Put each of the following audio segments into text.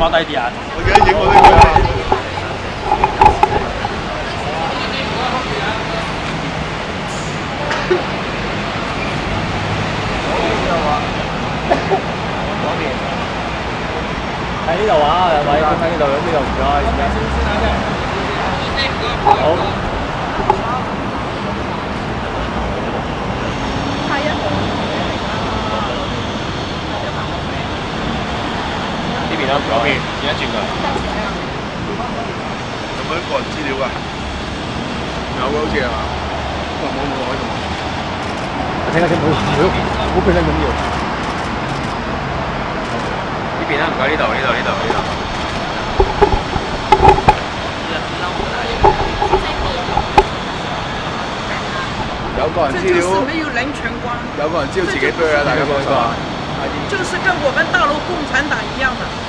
冇低啲啊？我记得影我呢个啊。喺呢度啊，两位喺呢度，呢度唔该，而家。好。 邊啦，嗰邊，而家轉過嚟。有冇啲個人資料㗎？有嘅好似係嘛？冇冇冇喺度。聽下先，唔好唔好唔好變得咁要。呢邊啦，唔該，呢度呢度呢度呢度。有個人这資料，就是没有人權觀，有個人知道自己杯啊，大家講錯。就是跟我們大陸共產黨一樣的。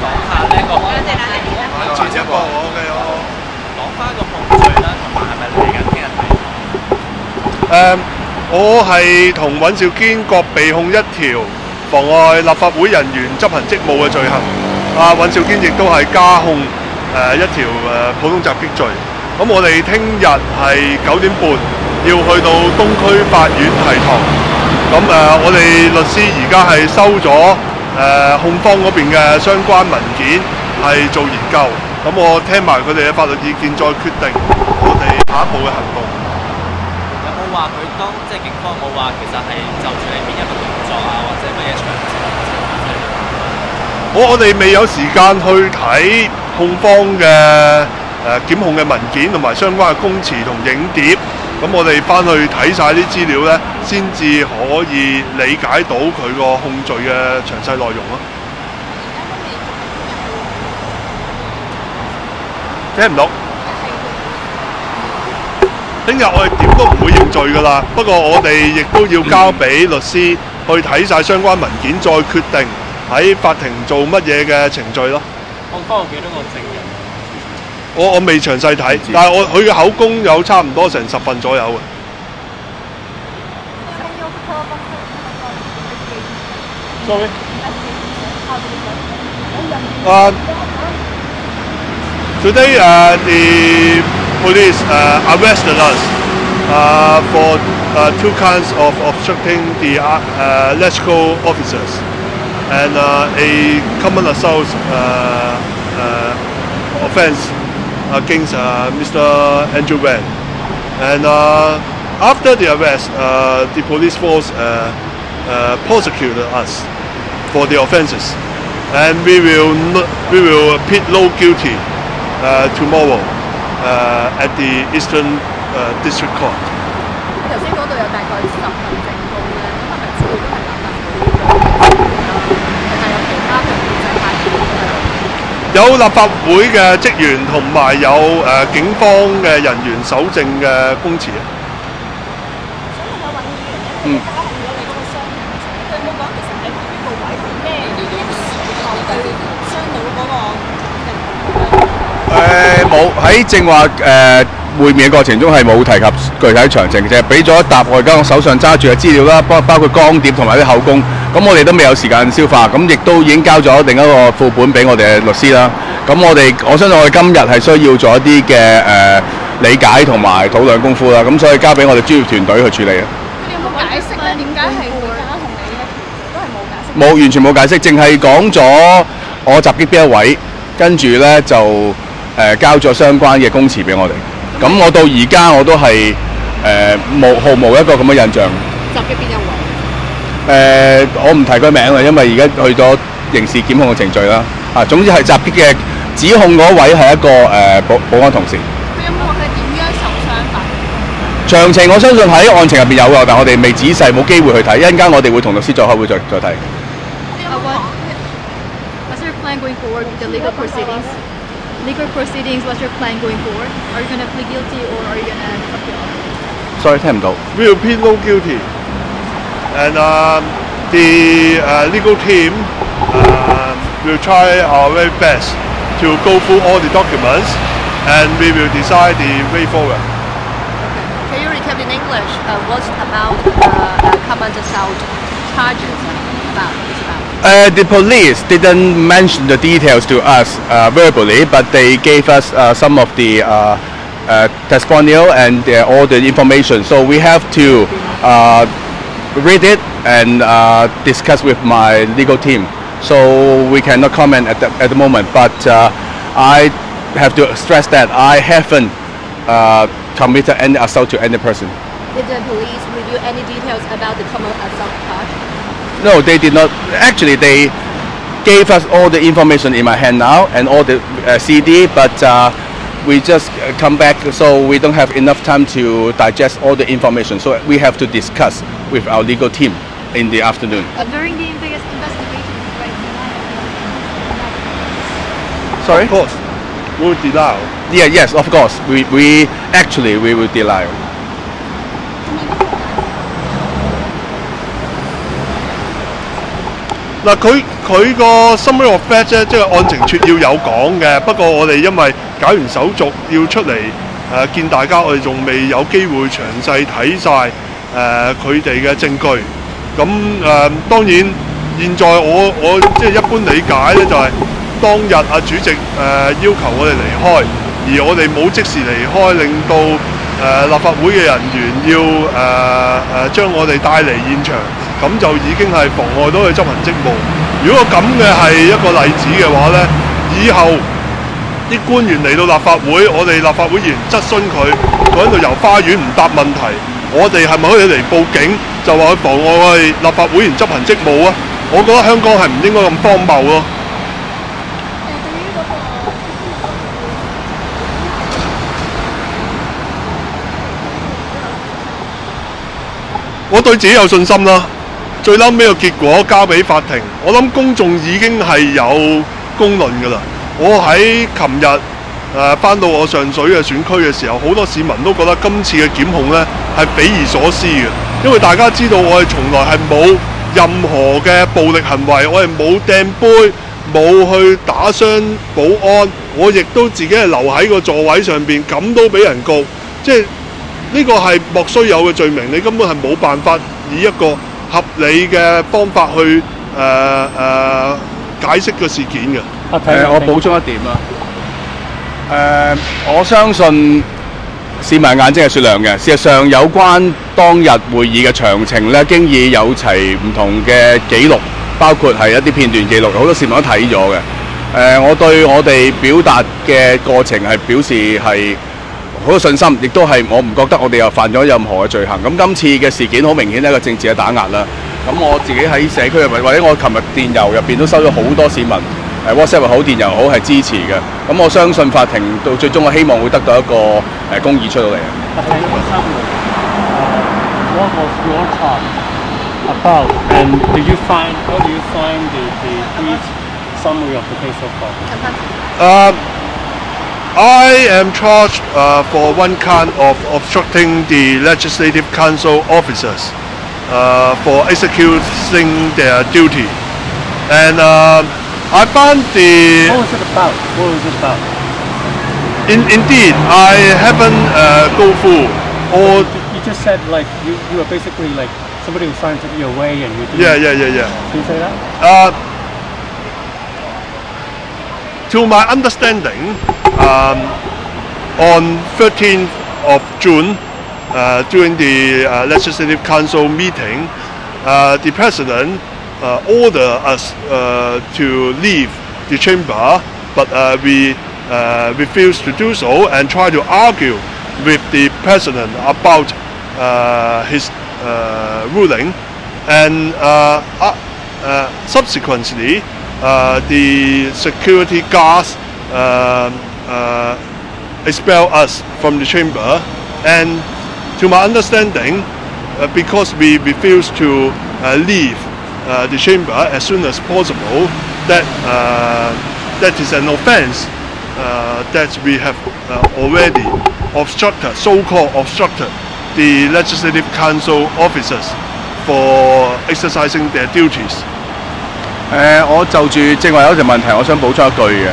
講下呢個前一個我嘅我。講翻個控罪啦，同埋係咪嚟緊聽日睇？誒、我係同尹兆堅各被控一條妨礙立法會人員執行職務嘅罪行。啊，尹兆堅亦都係加控誒、一條誒、普通襲擊罪。咁我哋聽日係九點半要去到東區法院提堂。咁誒、我哋律師而家係收咗誒、控方嗰邊嘅相關文件，係做研究。咁我聽埋佢哋嘅法律意見，再決定我哋下一步嘅行動。有冇話佢當即係警方冇話其實係就住你邊一個動作啊，或者乜嘢詳情我我哋未有時間去睇控方嘅誒、檢控嘅文件同埋相關嘅供詞同影碟，咁我哋翻去睇晒啲資料呢，先至可以理解到佢個控罪嘅詳細內容咯。聽唔到？聽日我哋點都唔會認罪噶啦，不過我哋亦都要交俾律師去睇晒相關文件，再決定喺法庭做乜嘢嘅程序咯。控方有幾多個證人？我我未详细睇，但系我佢嘅口供有差唔多成十份左右嘅。Sorry。Uh, today uh, the police uh, arrested us uh, for uh, two counts of obstructing the uh, uh, electrical officers and uh, a common assault uh, uh, offense against uh, Mr. Andrew Wen. And uh, after the arrest, uh, the police force uh, uh, prosecuted us for the offences, and we will no, we will plead no guilty uh, tomorrow uh, at the Eastern uh, District Court. 头先嗰度有大概十份 有立法會嘅職員同埋有誒、呃警方嘅人員搜證嘅公詞啊。嗯。誒冇喺正話誒會面嘅過程中係冇提及具體詳情，淨係俾咗一沓我而家我手上揸住嘅資料啦，包包括光碟同埋啲口供。咁我哋都未有時間消化，咁亦都已經交咗另一個副本俾我哋嘅律師啦。咁我哋我相信我哋今日係需要做一啲嘅誒理解同埋討論功夫啦。咁所以交俾我哋專業團隊去處理啊。有冇解釋咧？點解係會加同你咧？都係冇解釋。冇完全冇解釋，淨係講咗我襲擊邊一位，跟住咧就誒、呃交咗相關嘅供詞俾我哋。咁我到而家我都係誒冇毫無一個咁嘅印象。襲擊邊一位？誒、我唔提佢名啦，因為而家去咗刑事檢控嘅程序啦。啊，總之係襲擊嘅指控嗰位係一個誒、保保安同事。佢有冇話佢點樣受傷法？詳情我相信喺案情入邊有㗎，但我哋未仔細，冇機會去睇。一陣間我哋會同律師再開會再再睇。佢有冇講？佢有冇講佢點樣受傷法？詳情我相信喺案情入邊有㗎，但係我哋未仔細，冇機會去睇。一陣間我哋會同律師再開會再再睇。Legal proceedings, what's your plan going forward? Are you gonna plead guilty or are you gonna appeal? Sorry，听唔到。 We will plead no guilty, and um, the uh, legal team um, will try our very best to go through all the documents, and we will decide the way forward. Can you recap in English uh, what about uh, uh, command assault charges about? Uh, the police didn't mention the details to us uh, verbally, but they gave us uh, some of the uh, uh, testimonial and uh, all the information. So we have to read it and discuss with my legal team. So we cannot comment at the, at the moment. But I have to stress that I haven't committed any assault to any person. Did the police review any details about the common assault? No, they did not. Actually, they gave us all the information in my hand now and all the uh, CD, but uh, we just uh, come back, so we don't have enough time to digest all the information. So we have to discuss with our legal team in the afternoon. during the investigation, right? Sorry? Of course, we will deny. Yeah, yes, of course. We, we actually we will deny. 嗱，佢佢個 summary of fact 啫，即係案情撮要有講嘅。不過我哋因為搞完手續要出嚟誒、呃、見大家，我哋仲未有機會詳細睇晒誒佢哋嘅證據。咁誒、呃、當然，現在我我即係一般理解咧，就係、當日啊主席誒、要求我哋離開，而我哋冇即時離開，令到誒、立法會嘅人員要誒誒、呃將我哋帶嚟現場，咁就已經係妨礙到佢執行職務。如果咁嘅係一個例子嘅話呢，以後啲官員嚟到立法會，我哋立法會議員質詢佢，佢喺度遊花園唔答問題，我哋係咪可以嚟報警，就話佢妨礙我哋立法會議員執行職務啊？我覺得香港係唔應該咁荒謬咯。我對自己有信心啦。最嬲尾個結果交俾法庭，我諗公眾已經係有公論㗎啦。我喺琴日誒翻到我上水嘅選區嘅時候，好多市民都覺得今次嘅檢控呢係匪夷所思嘅，因為大家知道我哋從來係冇任何嘅暴力行為，我哋冇掟杯，冇去打傷保安，我亦都自己係留喺個座位上邊，咁都俾人告，即係呢個係莫須有嘅罪名，你根本係冇辦法以一個合理嘅方法去誒誒、呃呃解釋個事件嘅。誒、我補充一點啊。誒、我相信市民眼睛係雪亮嘅。事實上，有關當日會議嘅詳情咧，經已有齊唔同嘅記錄，包括係一啲片段記錄，好多市民都睇咗嘅。誒、我對我哋表達嘅過程係表示係好有信心，亦都係我唔覺得我哋又犯咗任何嘅罪行。咁今次嘅事件好明顯係一個政治嘅打壓啦。咁我自己喺社區入面，或者我琴日電郵入邊都收咗好多市民誒 WhatsApp 又好、電郵好係支持嘅。咁我相信法庭到最終我希望會得到一個誒公義出到嚟。what was your charge about? And do you find how do you find the, the brief summary of the case so far? I am charged uh, for one count of obstructing the Legislative Council officers uh, for executing their duty. And um I found the. What was it about? What was it about? In, indeed, I haven't uh, go through all. You just said like you, you were basically like somebody was trying to take you away and you didn't. Yeah, yeah, yeah, yeah. Can you say that? Uh, to my understanding, um, on 13th of June, uh, during the uh, Legislative Council meeting, uh, the President uh, ordered us uh, to leave the chamber, but uh, we refused to do so and tried to argue with the President about his ruling. And subsequently, the security guards um expel us from the chamber. And to my understanding, uh, because we refused to uh, leave uh, the chamber as soon as possible, that uh, that is an offence uh, that we have uh, already obstructed, so-called obstructed, the Legislative Council officers for exercising their duties. 诶、我就住正话有一条问题，我想补充一句嘅。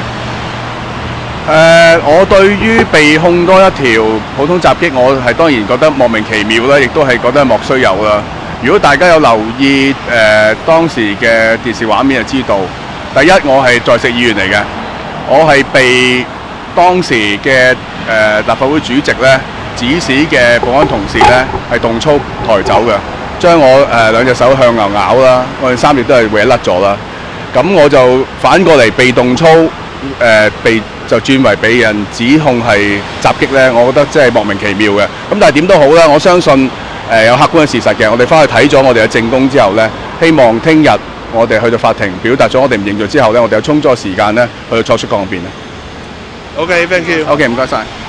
誒、我對於被控多一條普通襲擊，我係當然覺得莫名其妙啦，亦都係覺得莫須有啦。如果大家有留意誒、當時嘅電視畫面就知道，第一我係在席議員嚟嘅，我係被當時嘅誒、立法會主席咧指使嘅保安同事咧係動粗抬走嘅，將我誒、兩隻手向牛咬啦，我哋三亦都係搲甩咗啦。咁我就反過嚟被動粗誒、被就轉為俾人指控係襲擊呢，我覺得真係莫名其妙嘅。咁但係點都好啦，我相信誒、有客觀嘅事實嘅。我哋翻去睇咗我哋嘅證供之後呢，希望聽日我哋去到法庭表達咗我哋唔認罪之後呢，我哋有充足嘅時間呢去作出抗辯。OK，thank、you。OK，唔該晒。